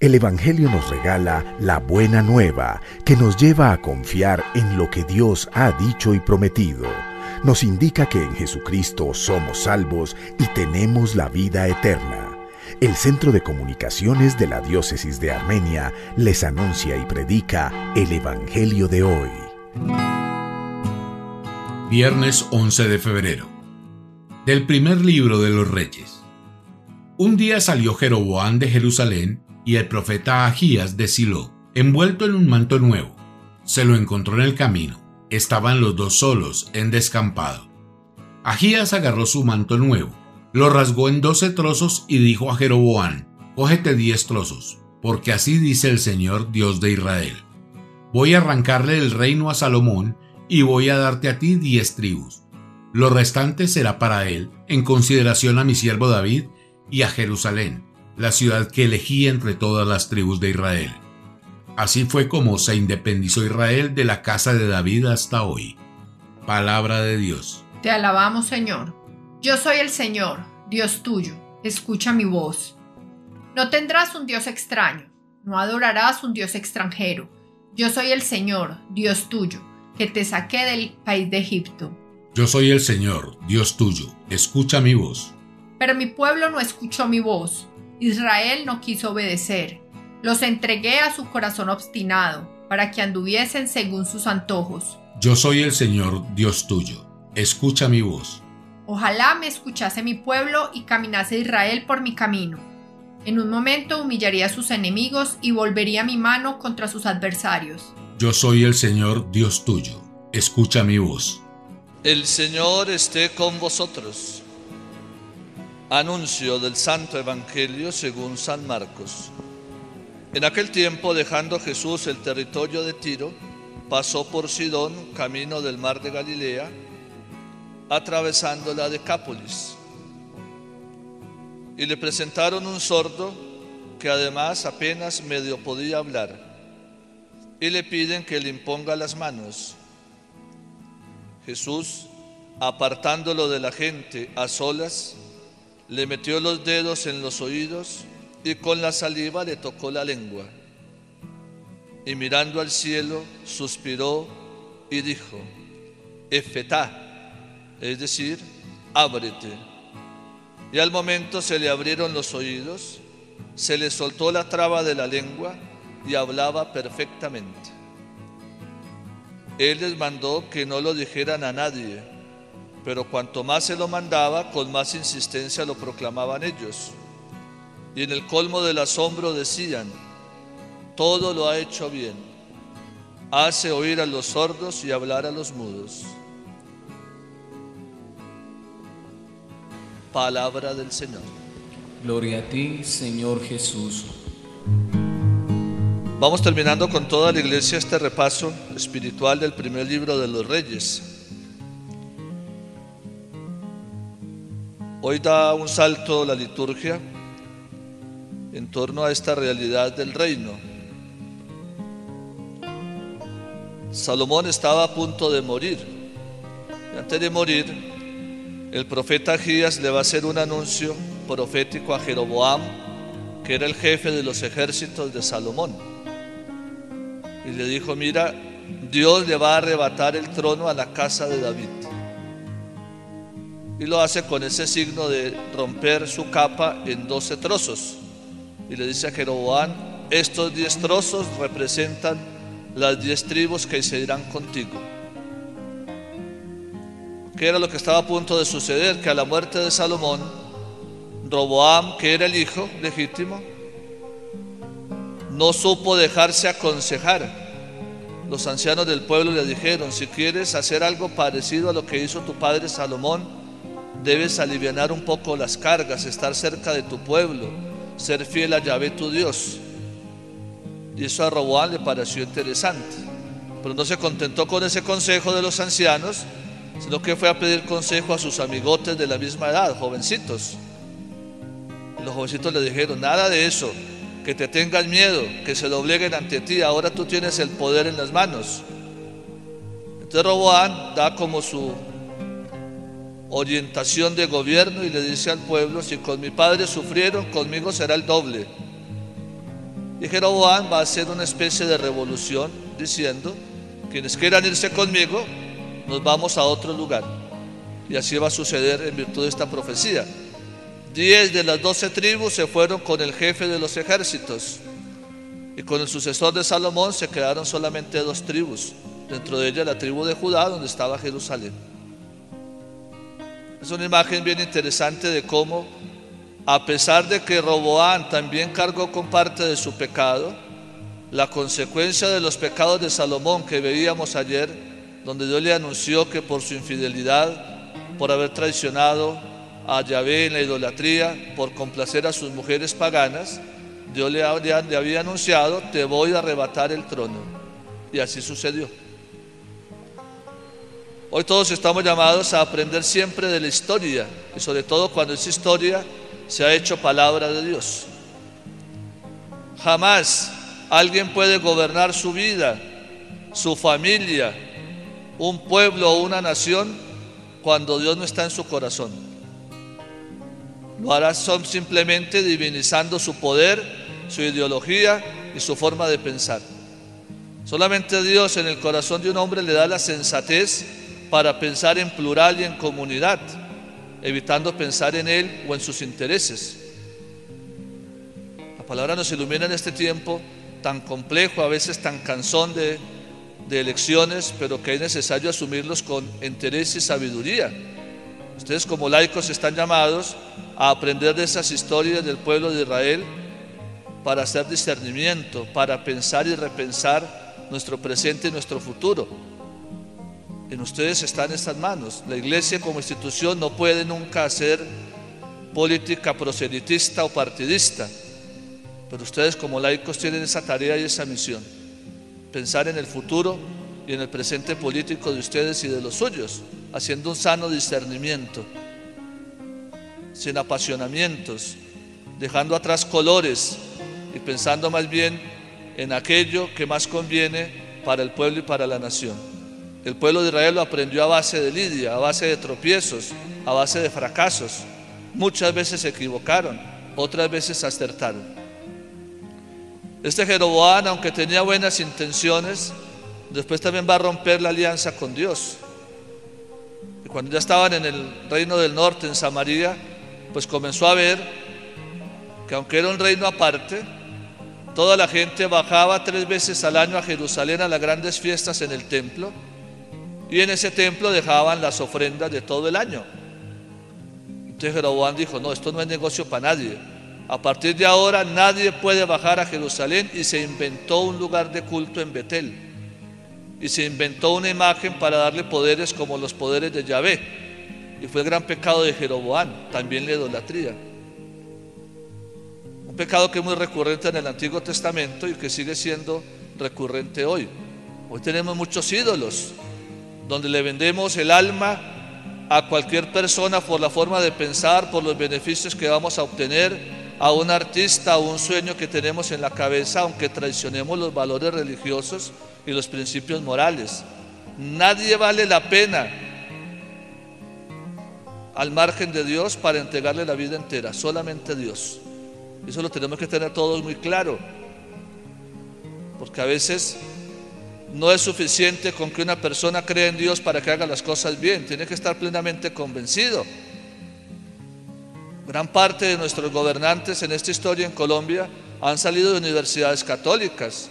El Evangelio nos regala la buena nueva que nos lleva a confiar en lo que Dios ha dicho y prometido. Nos indica que en Jesucristo somos salvos y tenemos la vida eterna. El Centro de Comunicaciones de la Diócesis de Armenia les anuncia y predica el Evangelio de hoy. Viernes 11 de febrero. Del primer libro de los Reyes. Un día salió Jeroboán de Jerusalén y el profeta Agías de Silo, envuelto en un manto nuevo. Se lo encontró en el camino. Estaban los dos solos, en descampado. Agías agarró su manto nuevo, lo rasgó en doce trozos y dijo a Jeroboán, cógete diez trozos, porque así dice el Señor Dios de Israel. Voy a arrancarle el reino a Salomón y voy a darte a ti diez tribus. Lo restante será para él, en consideración a mi siervo David y a Jerusalén, la ciudad que elegí entre todas las tribus de Israel. Así fue como se independizó Israel de la casa de David hasta hoy. Palabra de Dios. Te alabamos, Señor. Yo soy el Señor, Dios tuyo. Escucha mi voz. No tendrás un Dios extraño, no adorarás un Dios extranjero. Yo soy el Señor, Dios tuyo, que te saqué del país de Egipto. Yo soy el Señor, Dios tuyo. Escucha mi voz. Pero mi pueblo no escuchó mi voz Israel no quiso obedecer. Los entregué a su corazón obstinado, para que anduviesen según sus antojos. Yo soy el Señor Dios tuyo. Escucha mi voz. Ojalá me escuchase mi pueblo y caminase Israel por mi camino. En un momento humillaría a sus enemigos y volvería mi mano contra sus adversarios. Yo soy el Señor Dios tuyo. Escucha mi voz. El Señor esté con vosotros. Anuncio del Santo Evangelio según San Marcos. En aquel tiempo, dejando Jesús el territorio de Tiro, pasó por Sidón, camino del mar de Galilea, atravesando la Decápolis. Y le presentaron un sordo que además apenas medio podía hablar, y le piden que le imponga las manos. Jesús, apartándolo de la gente a solas, le metió los dedos en los oídos y con la saliva le tocó la lengua. Y mirando al cielo, suspiró y dijo, Efetá, es decir, ábrete. Y al momento se le abrieron los oídos, se le soltó la traba de la lengua y hablaba perfectamente. Él les mandó que no lo dijeran a nadie pero cuanto más se lo mandaba, con más insistencia lo proclamaban ellos. Y en el colmo del asombro decían, todo lo ha hecho bien, hace oír a los sordos y hablar a los mudos. Palabra del Señor. Gloria a ti, Señor Jesús. Vamos terminando con toda la iglesia este repaso espiritual del primer libro de los Reyes. Hoy da un salto la liturgia en torno a esta realidad del reino. Salomón estaba a punto de morir. Y antes de morir, el profeta Agías le va a hacer un anuncio profético a Jeroboam, que era el jefe de los ejércitos de Salomón. Y le dijo, mira, Dios le va a arrebatar el trono a la casa de David y lo hace con ese signo de romper su capa en doce trozos. Y le dice a Jeroboam, estos diez trozos representan las diez tribus que se irán contigo. ¿Qué era lo que estaba a punto de suceder? Que a la muerte de Salomón, Roboam, que era el hijo legítimo, no supo dejarse aconsejar. Los ancianos del pueblo le dijeron, si quieres hacer algo parecido a lo que hizo tu padre Salomón, debes aliviar un poco las cargas, estar cerca de tu pueblo, ser fiel a Yahvé tu Dios. Y eso a Roboán le pareció interesante. Pero no se contentó con ese consejo de los ancianos, sino que fue a pedir consejo a sus amigotes de la misma edad, jovencitos. Los jovencitos le dijeron, nada de eso, que te tengas miedo, que se dobleguen ante ti, ahora tú tienes el poder en las manos. Entonces Roboán da como su orientación de gobierno y le dice al pueblo, si con mi padre sufrieron, conmigo será el doble. Y Jeroboam va a hacer una especie de revolución diciendo, quienes quieran irse conmigo, nos vamos a otro lugar. Y así va a suceder en virtud de esta profecía. Diez de las doce tribus se fueron con el jefe de los ejércitos. Y con el sucesor de Salomón se quedaron solamente dos tribus. Dentro de ellas la tribu de Judá, donde estaba Jerusalén. Es una imagen bien interesante de cómo, a pesar de que Roboán también cargó con parte de su pecado, la consecuencia de los pecados de Salomón que veíamos ayer, donde Dios le anunció que por su infidelidad, por haber traicionado a Yahvé en la idolatría, por complacer a sus mujeres paganas, Dios le, le había anunciado, te voy a arrebatar el trono. Y así sucedió. Hoy todos estamos llamados a aprender siempre de la historia y sobre todo cuando esa historia se ha hecho palabra de Dios. Jamás alguien puede gobernar su vida, su familia, un pueblo o una nación cuando Dios no está en su corazón. Lo hará simplemente divinizando su poder, su ideología y su forma de pensar. Solamente Dios en el corazón de un hombre le da la sensatez para pensar en plural y en comunidad, evitando pensar en él o en sus intereses. La palabra nos ilumina en este tiempo tan complejo, a veces tan cansón de, de elecciones, pero que es necesario asumirlos con interés y sabiduría. Ustedes como laicos están llamados a aprender de esas historias del pueblo de Israel para hacer discernimiento, para pensar y repensar nuestro presente y nuestro futuro. En ustedes están estas manos. La iglesia como institución no puede nunca hacer política proselitista o partidista, pero ustedes como laicos tienen esa tarea y esa misión. Pensar en el futuro y en el presente político de ustedes y de los suyos, haciendo un sano discernimiento, sin apasionamientos, dejando atrás colores y pensando más bien en aquello que más conviene para el pueblo y para la nación. El pueblo de Israel lo aprendió a base de lidia, a base de tropiezos, a base de fracasos. Muchas veces se equivocaron, otras veces acertaron. Este Jeroboam, aunque tenía buenas intenciones, después también va a romper la alianza con Dios. Y cuando ya estaban en el reino del norte, en Samaria, pues comenzó a ver que aunque era un reino aparte, toda la gente bajaba tres veces al año a Jerusalén a las grandes fiestas en el templo y en ese templo dejaban las ofrendas de todo el año. Entonces Jeroboam dijo, no, esto no es negocio para nadie. A partir de ahora nadie puede bajar a Jerusalén y se inventó un lugar de culto en Betel. Y se inventó una imagen para darle poderes como los poderes de Yahvé. Y fue el gran pecado de Jeroboam, también la idolatría. Un pecado que es muy recurrente en el Antiguo Testamento y que sigue siendo recurrente hoy. Hoy tenemos muchos ídolos donde le vendemos el alma a cualquier persona por la forma de pensar, por los beneficios que vamos a obtener, a un artista, a un sueño que tenemos en la cabeza, aunque traicionemos los valores religiosos y los principios morales. Nadie vale la pena al margen de Dios para entregarle la vida entera, solamente Dios. Eso lo tenemos que tener todos muy claro, porque a veces no es suficiente con que una persona crea en Dios para que haga las cosas bien, tiene que estar plenamente convencido. Gran parte de nuestros gobernantes en esta historia en Colombia han salido de universidades católicas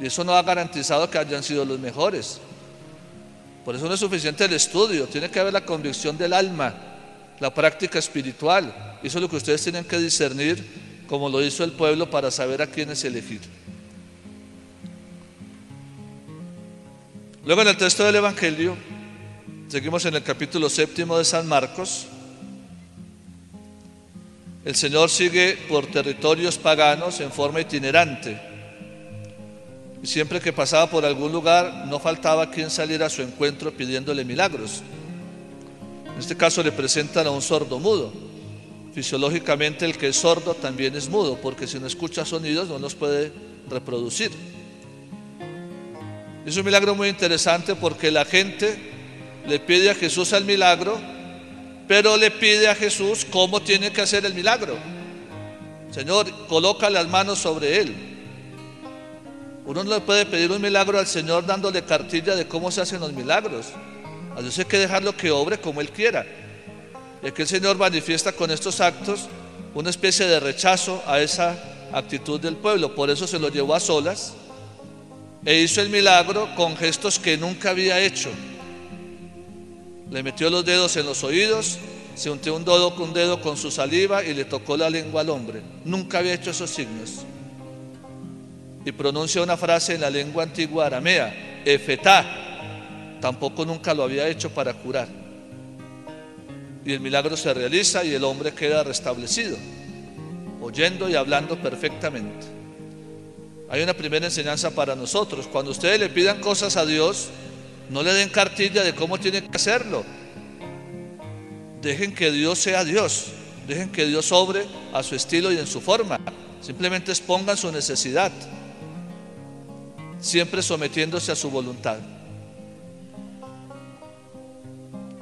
y eso no ha garantizado que hayan sido los mejores. Por eso no es suficiente el estudio, tiene que haber la convicción del alma, la práctica espiritual. Eso es lo que ustedes tienen que discernir, como lo hizo el pueblo, para saber a quiénes elegir. Luego en el texto del Evangelio, seguimos en el capítulo séptimo de San Marcos, el Señor sigue por territorios paganos en forma itinerante. Y siempre que pasaba por algún lugar, no faltaba quien saliera a su encuentro pidiéndole milagros. En este caso le presentan a un sordo mudo. Fisiológicamente el que es sordo también es mudo, porque si no escucha sonidos no los puede reproducir. Es un milagro muy interesante porque la gente le pide a Jesús el milagro, pero le pide a Jesús cómo tiene que hacer el milagro. Señor, coloca las manos sobre él. Uno no le puede pedir un milagro al Señor dándole cartilla de cómo se hacen los milagros. A hay que dejarlo que obre como Él quiera. Y aquí el Señor manifiesta con estos actos una especie de rechazo a esa actitud del pueblo. Por eso se lo llevó a solas e hizo el milagro con gestos que nunca había hecho. Le metió los dedos en los oídos, se untió un dedo con un dedo con su saliva y le tocó la lengua al hombre. Nunca había hecho esos signos. Y pronuncia una frase en la lengua antigua aramea, efetá. Tampoco nunca lo había hecho para curar. Y el milagro se realiza y el hombre queda restablecido, oyendo y hablando perfectamente. Hay una primera enseñanza para nosotros. Cuando ustedes le pidan cosas a Dios, no le den cartilla de cómo tienen que hacerlo. Dejen que Dios sea Dios. Dejen que Dios obre a su estilo y en su forma. Simplemente expongan su necesidad. Siempre sometiéndose a su voluntad.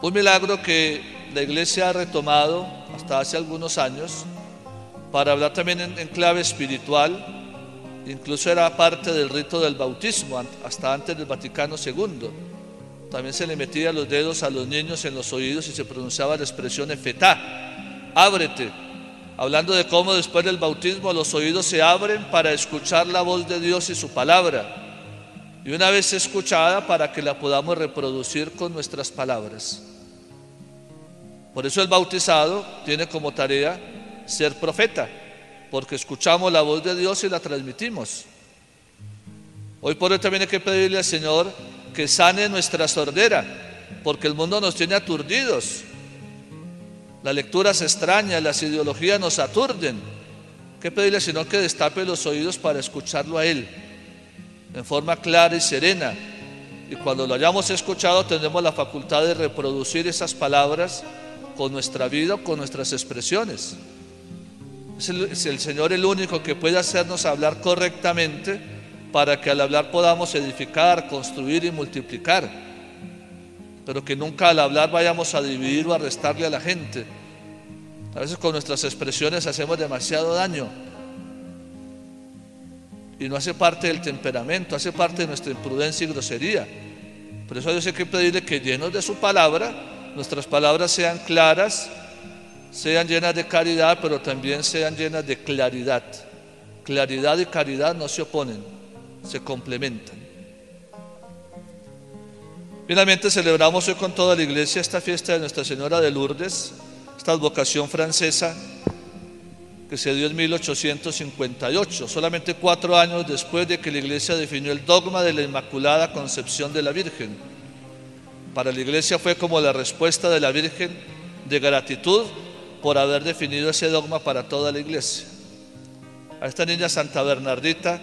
Un milagro que la iglesia ha retomado hasta hace algunos años para hablar también en, clave espiritual. Incluso era parte del rito del bautismo hasta antes del Vaticano II también se le metía los dedos a los niños en los oídos y se pronunciaba la expresión efetá, ábrete, hablando de cómo después del bautismo los oídos se abren para escuchar la voz de Dios y su palabra. Y una vez escuchada para que la podamos reproducir con nuestras palabras. Por eso el bautizado tiene como tarea ser profeta, porque escuchamos la voz de Dios y la transmitimos. Hoy por hoy también hay que pedirle al Señor que sane nuestra sordera, porque el mundo nos tiene aturdidos. Las lecturas extrañas, las ideologías nos aturden. ¿Qué pedirle sino que destape los oídos para escucharlo a Él en forma clara y serena? Y cuando lo hayamos escuchado tendremos la facultad de reproducir esas palabras con nuestra vida, con nuestras expresiones. Es el, es el Señor el único que puede hacernos hablar correctamente para que al hablar podamos edificar, construir y multiplicar, pero que nunca al hablar vayamos a dividir o a restarle a la gente. A veces con nuestras expresiones hacemos demasiado daño y no hace parte del temperamento, hace parte de nuestra imprudencia y grosería. Por eso Dios hay que pedirle que llenos de su palabra, nuestras palabras sean claras, sean llenas de caridad, pero también sean llenas de claridad. Claridad y caridad no se oponen se complementan. Finalmente celebramos hoy con toda la iglesia esta fiesta de Nuestra Señora de Lourdes, esta advocación francesa que se dio en 1858, solamente cuatro años después de que la iglesia definió el dogma de la Inmaculada Concepción de la Virgen. Para la iglesia fue como la respuesta de la Virgen de gratitud por haber definido ese dogma para toda la iglesia. A esta niña Santa Bernardita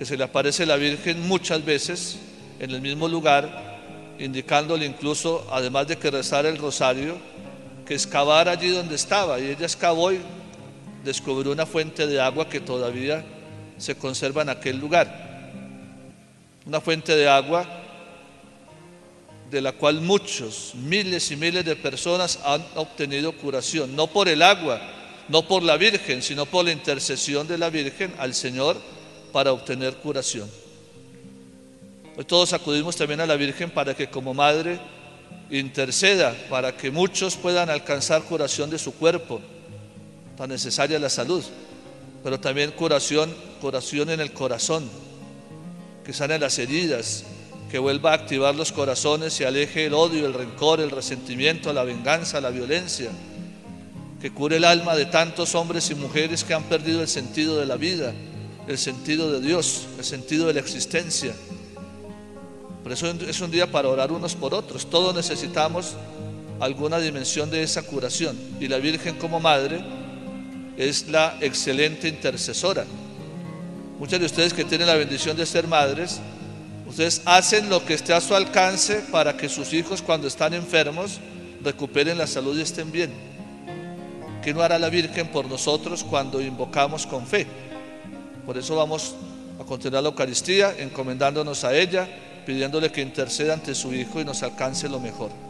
que se le aparece la Virgen muchas veces en el mismo lugar, indicándole incluso, además de que rezara el rosario, que excavara allí donde estaba. Y ella excavó y descubrió una fuente de agua que todavía se conserva en aquel lugar. Una fuente de agua de la cual muchos, miles y miles de personas han obtenido curación, no por el agua, no por la Virgen, sino por la intercesión de la Virgen al Señor para obtener curación. Hoy todos acudimos también a la Virgen para que como madre interceda para que muchos puedan alcanzar curación de su cuerpo, tan necesaria la salud, pero también curación, curación en el corazón, que sane las heridas, que vuelva a activar los corazones y aleje el odio, el rencor, el resentimiento, la venganza, la violencia, que cure el alma de tantos hombres y mujeres que han perdido el sentido de la vida el sentido de Dios, el sentido de la existencia. Por eso es un día para orar unos por otros. Todos necesitamos alguna dimensión de esa curación. Y la Virgen como madre es la excelente intercesora. Muchas de ustedes que tienen la bendición de ser madres, ustedes hacen lo que esté a su alcance para que sus hijos cuando están enfermos recuperen la salud y estén bien. ¿Qué no hará la Virgen por nosotros cuando invocamos con fe? Por eso vamos a continuar la Eucaristía encomendándonos a ella, pidiéndole que interceda ante su Hijo y nos alcance lo mejor.